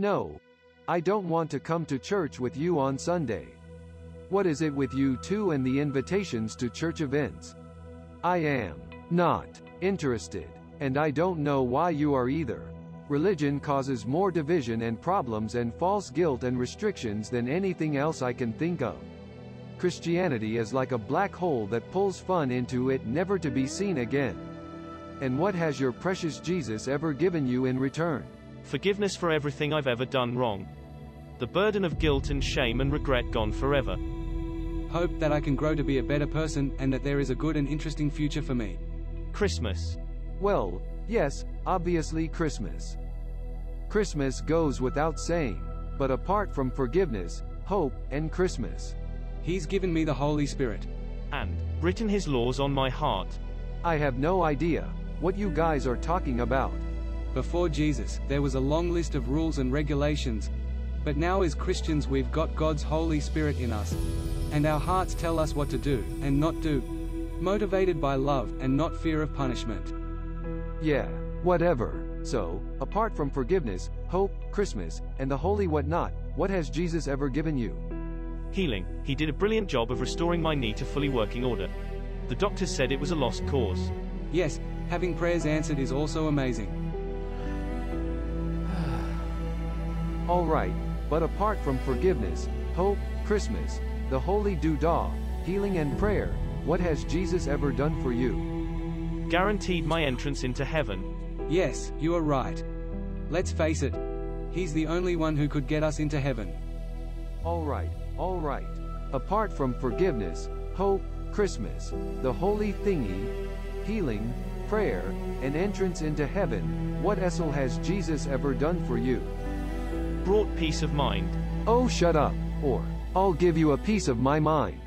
No. I don't want to come to church with you on Sunday. What is it with you two and the invitations to church events? I am not interested, and I don't know why you are either. Religion causes more division and problems and false guilt and restrictions than anything else I can think of. Christianity is like a black hole that pulls fun into it never to be seen again. And what has your precious Jesus ever given you in return? Forgiveness for everything I've ever done wrong. The burden of guilt and shame and regret gone forever. Hope that I can grow to be a better person and that there is a good and interesting future for me. Christmas. Well, yes, obviously Christmas. Christmas goes without saying, but apart from forgiveness, hope, and Christmas, He's given me the Holy Spirit. And written his laws on my heart. I have no idea what you guys are talking about. Before Jesus, there was a long list of rules and regulations, but now as Christians we've got God's Holy Spirit in us. And our hearts tell us what to do, and not do. Motivated by love, and not fear of punishment. Yeah, whatever. So, apart from forgiveness, hope, Christmas, and the holy whatnot, what has Jesus ever given you? Healing. He did a brilliant job of restoring my knee to fully working order. The doctors said it was a lost cause. Yes, having prayers answered is also amazing. Alright, but apart from forgiveness, hope, Christmas, the holy doodah, healing and prayer, what has Jesus ever done for you? Guaranteed my entrance into heaven. Yes, you are right. Let's face it. He's the only one who could get us into heaven. Alright, alright. Apart from forgiveness, hope, Christmas, the holy thingy, healing, prayer, and entrance into heaven, what essel has Jesus ever done for you? Brought peace of mind. Oh shut up, or, I'll give you a piece of my mind.